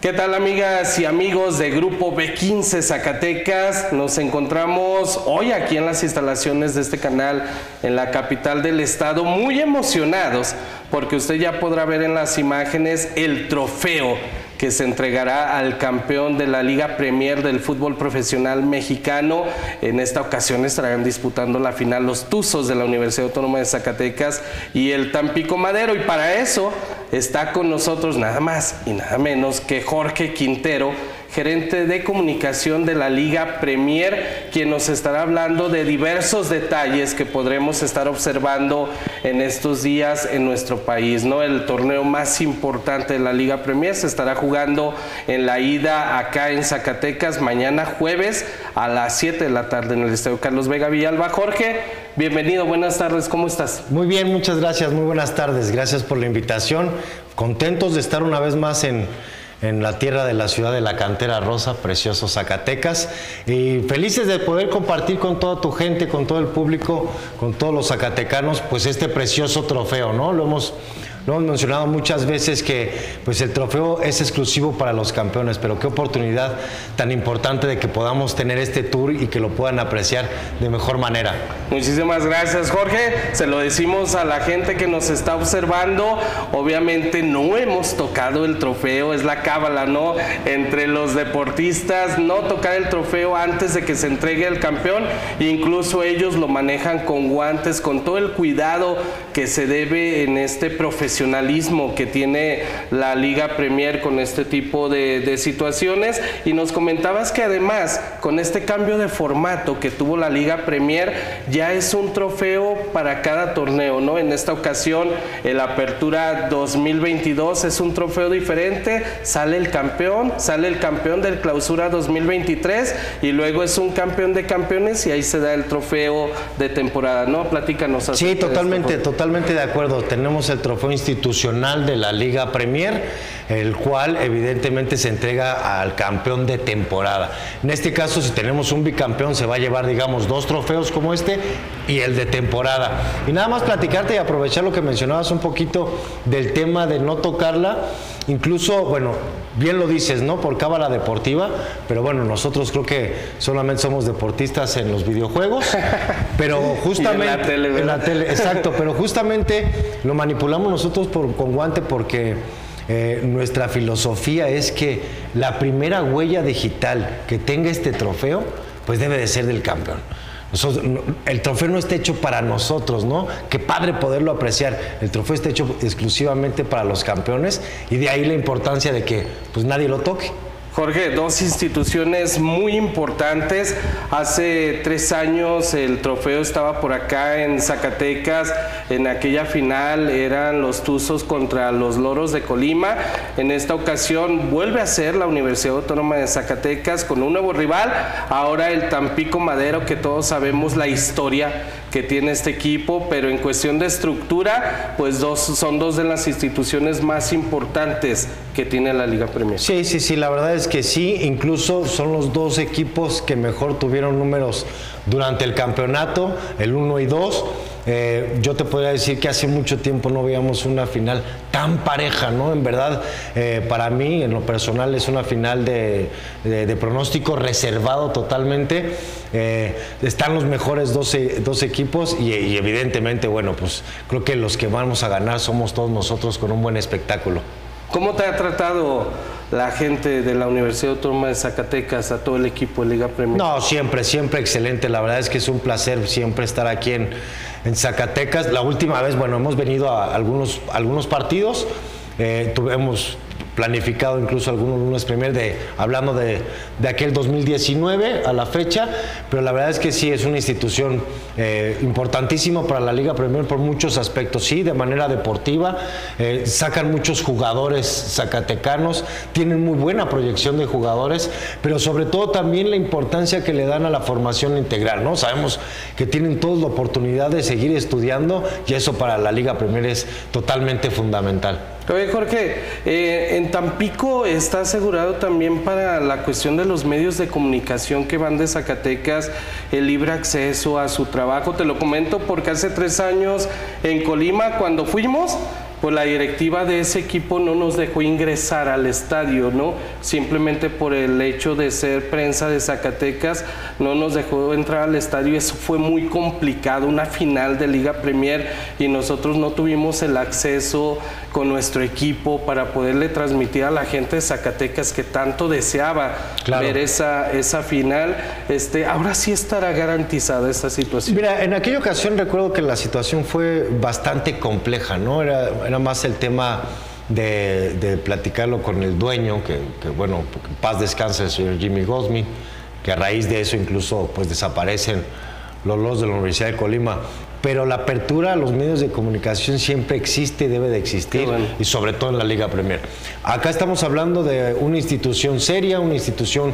¿Qué tal amigas y amigos de Grupo B15 Zacatecas? Nos encontramos hoy aquí en las instalaciones de este canal en la capital del estado muy emocionados porque usted ya podrá ver en las imágenes el trofeo que se entregará al campeón de la Liga Premier del fútbol profesional mexicano. En esta ocasión estarán disputando la final los Tuzos de la Universidad Autónoma de Zacatecas y el Tampico Madero. Y para eso está con nosotros nada más y nada menos que Jorge Quintero gerente de comunicación de la Liga Premier, quien nos estará hablando de diversos detalles que podremos estar observando en estos días en nuestro país. ¿no? El torneo más importante de la Liga Premier se estará jugando en la ida acá en Zacatecas mañana jueves a las 7 de la tarde en el Estadio Carlos Vega Villalba. Jorge, bienvenido, buenas tardes, ¿cómo estás? Muy bien, muchas gracias, muy buenas tardes, gracias por la invitación. Contentos de estar una vez más en en la tierra de la ciudad de la cantera rosa, precioso Zacatecas. Y felices de poder compartir con toda tu gente, con todo el público, con todos los zacatecanos, pues este precioso trofeo, ¿no? Lo hemos lo hemos mencionado muchas veces que pues el trofeo es exclusivo para los campeones, pero qué oportunidad tan importante de que podamos tener este tour y que lo puedan apreciar de mejor manera. Muchísimas gracias, Jorge. Se lo decimos a la gente que nos está observando. Obviamente no hemos tocado el trofeo, es la cábala, ¿no? Entre los deportistas, no tocar el trofeo antes de que se entregue el campeón. Incluso ellos lo manejan con guantes, con todo el cuidado que se debe en este profesional profesionalismo que tiene la Liga Premier con este tipo de, situaciones y nos comentabas que además con este cambio de formato que tuvo la Liga Premier ya es un trofeo para cada torneo, ¿no? En esta ocasión el Apertura 2022 es un trofeo diferente, sale el campeón, sale el campeón del Clausura 2023 y luego es un campeón de campeones y ahí se da el trofeo de temporada, ¿no? Platícanos. Sí, totalmente, totalmente de acuerdo. Tenemos el trofeo institucional de la Liga Premier, el cual evidentemente se entrega al campeón de temporada. En este caso, si tenemos un bicampeón, se va a llevar, digamos, dos trofeos como este y el de temporada. Y nada más platicarte y aprovechar lo que mencionabas un poquito del tema de no tocarla. Incluso, bueno, bien lo dices, ¿no? Por cábala deportiva, pero bueno, nosotros creo que solamente somos deportistas en los videojuegos, pero justamente en la tele, exacto, pero justamente lo manipulamos nosotros por, con guante porque eh, nuestra filosofía es que la primera huella digital que tenga este trofeo, pues debe de ser del campeón el trofeo no está hecho para nosotros, ¿no? Qué padre poderlo apreciar. El trofeo está hecho exclusivamente para los campeones y de ahí la importancia de que pues nadie lo toque. Jorge, dos instituciones muy importantes. Hace tres años el trofeo estaba por acá en Zacatecas. En aquella final eran los Tuzos contra los Loros de Colima. En esta ocasión vuelve a ser la Universidad Autónoma de Zacatecas con un nuevo rival. Ahora el Tampico Madero, que todos sabemos la historia que tiene este equipo, pero en cuestión de estructura, pues dos, son dos de las instituciones más importantes que tiene la Liga Premier. Sí, sí, sí, la verdad es que sí, incluso son los dos equipos que mejor tuvieron números durante el campeonato, el 1 y 2. Eh, yo te podría decir que hace mucho tiempo no veíamos una final tan pareja, ¿no? En verdad, eh, para mí, en lo personal, es una final de, pronóstico reservado totalmente. Eh, están los mejores dos, dos equipos y, y, evidentemente, bueno, pues creo que los que vamos a ganar somos todos nosotros con un buen espectáculo. ¿Cómo te ha tratado la gente de la Universidad Autónoma de Zacatecas, a todo el equipo de Liga Premier? No, siempre, siempre excelente. La verdad es que es un placer siempre estar aquí en, en Zacatecas. La última vez, bueno, hemos venido a algunos, algunos partidos. Eh, tuvimos planificado incluso algunos lunes primer de hablando de, de, aquel 2019 a la fecha, pero la verdad es que sí es una institución eh, importantísima para la Liga Premier por muchos aspectos, sí, de manera deportiva, eh, sacan muchos jugadores zacatecanos, tienen muy buena proyección de jugadores, pero sobre todo también la importancia que le dan a la formación integral, ¿no? Sabemos que tienen toda la oportunidad de seguir estudiando y eso para la Liga Premier es totalmente fundamental. Oye, Jorge, eh, en Tampico está asegurado también para la cuestión de los medios de comunicación que van de Zacatecas el libre acceso a su trabajo. Te lo comento porque hace tres años en Colima, cuando fuimos, pues la directiva de ese equipo no nos dejó ingresar al estadio, ¿no? Simplemente por el hecho de ser prensa de Zacatecas, no nos dejó entrar al estadio. Eso fue muy complicado, una final de Liga Premier y nosotros no tuvimos el acceso con nuestro equipo para poderle transmitir a la gente de Zacatecas que tanto deseaba ver esa, esa final. Este, ahora sí estará garantizada esta situación. Mira, en aquella ocasión recuerdo que la situación fue bastante compleja, ¿no? Era, era más el tema de, platicarlo con el dueño, que, bueno, paz descanse el señor Jimmy Gosmi, que a raíz de eso incluso pues desaparecen los los de la Universidad de Colima. Pero la apertura a los medios de comunicación siempre existe y debe de existir, y sobre todo en la Liga Premier. Acá estamos hablando de una institución seria, una institución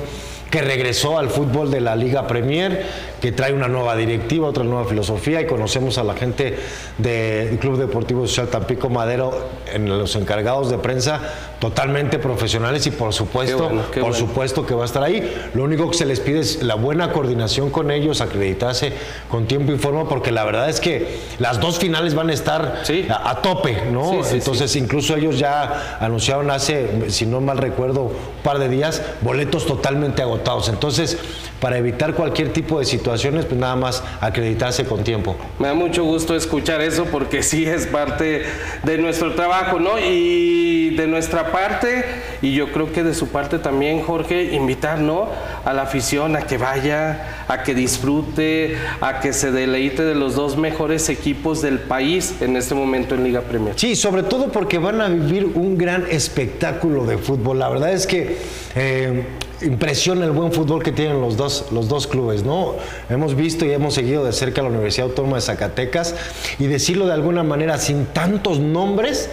que regresó al fútbol de la Liga Premier, que trae una nueva directiva, otra nueva filosofía y conocemos a la gente del Club Deportivo Social Tampico Madero en los encargados de prensa totalmente profesionales y por supuesto, por supuesto que va a estar ahí. Lo único que se les pide es la buena coordinación con ellos, acreditarse con tiempo y forma porque la verdad es que las dos finales van a estar a, tope, ¿no? Entonces incluso ellos ya anunciaron hace, si no mal recuerdo, un par de días boletos totalmente agotados. Entonces, para evitar cualquier tipo de situaciones, pues nada más acreditarse con tiempo. Me da mucho gusto escuchar eso porque sí es parte de nuestro trabajo, ¿no? Y de nuestra parte, y yo creo que de su parte también, Jorge, invitar, ¿no? A la afición a que vaya, a que disfrute, a que se deleite de los dos mejores equipos del país en este momento en Liga Premier. Sí, sobre todo porque van a vivir un gran espectáculo de fútbol. La verdad es que eh, impresiona el buen fútbol que tienen los dos, los dos clubes, ¿no? Hemos visto y hemos seguido de cerca la Universidad Autónoma de Zacatecas y decirlo de alguna manera sin tantos nombres,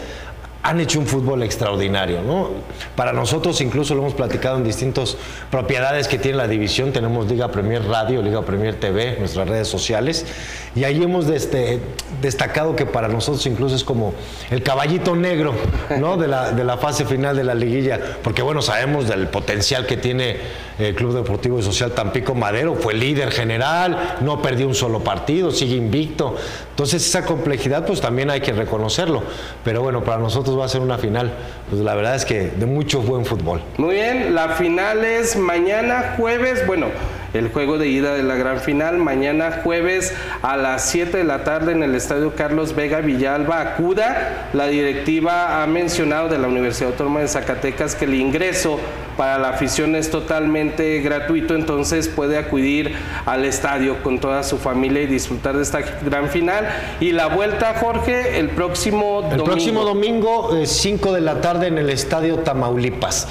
han hecho un fútbol extraordinario, ¿no? Para nosotros incluso lo hemos platicado en distintas propiedades que tiene la división, tenemos Liga Premier Radio, Liga Premier TV, nuestras redes sociales, y ahí hemos este, destacado que para nosotros incluso es como el caballito negro, ¿no? De la, de la fase final de la liguilla, porque bueno, sabemos del potencial que tiene el Club Deportivo y Social Tampico Madero, fue líder general, no perdió un solo partido, sigue invicto, entonces esa complejidad pues también hay que reconocerlo, pero bueno, para nosotros va a ser una final, pues la verdad es que de mucho buen fútbol. Muy bien, la final es mañana jueves, bueno, el juego de ida de la gran final. Mañana jueves a las 7 de la tarde en el Estadio Carlos Vega Villalba acuda. La directiva ha mencionado de la Universidad Autónoma de Zacatecas que el ingreso para la afición es totalmente gratuito, entonces puede acudir al estadio con toda su familia y disfrutar de esta gran final. Y la vuelta, Jorge, el próximo domingo. El próximo domingo, 5 eh, de la tarde en el Estadio Tamaulipas.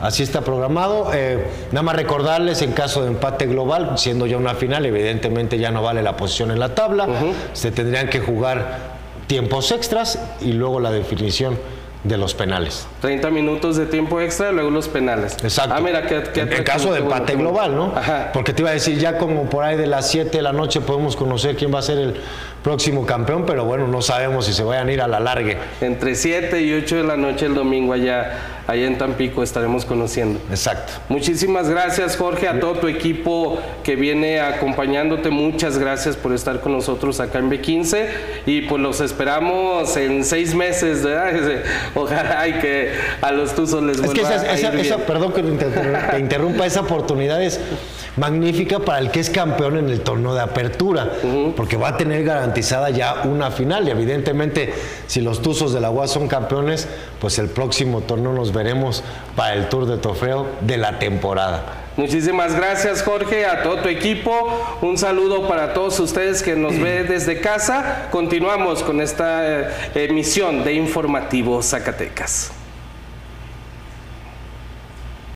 Así está programado. Eh, nada más recordarles, en caso de empate global, siendo ya una final, evidentemente ya no vale la posición en la tabla. Se tendrían que jugar tiempos extras y luego la definición de los penales. 30 minutos de tiempo extra y luego los penales. Exacto. Ah, mira, que, en, caso de empate global, ¿no? Porque te iba a decir, ya como por ahí de las 7 de la noche podemos conocer quién va a ser el próximo campeón, pero bueno, no sabemos si se vayan a ir a la largue. Entre 7 y 8 de la noche el domingo allá allá en Tampico estaremos conociendo. Exacto. Muchísimas gracias Jorge, a todo tu equipo que viene acompañándote, muchas gracias por estar con nosotros acá en B15 y pues los esperamos en seis meses, ¿verdad? Ojalá y que a los Tuzos les vuelva es que esa, perdón que te interrumpa, esa oportunidad es magnífica para el que es campeón en el torneo de apertura, porque va a tener garantizada ya una final y evidentemente si los Tuzos de la UAS son campeones, pues el próximo torneo nos veremos para el Tour de Trofeo de la temporada. Muchísimas gracias Jorge, a todo tu equipo. Un saludo para todos ustedes que nos ven desde casa. Continuamos con esta eh, emisión de Informativo Zacatecas.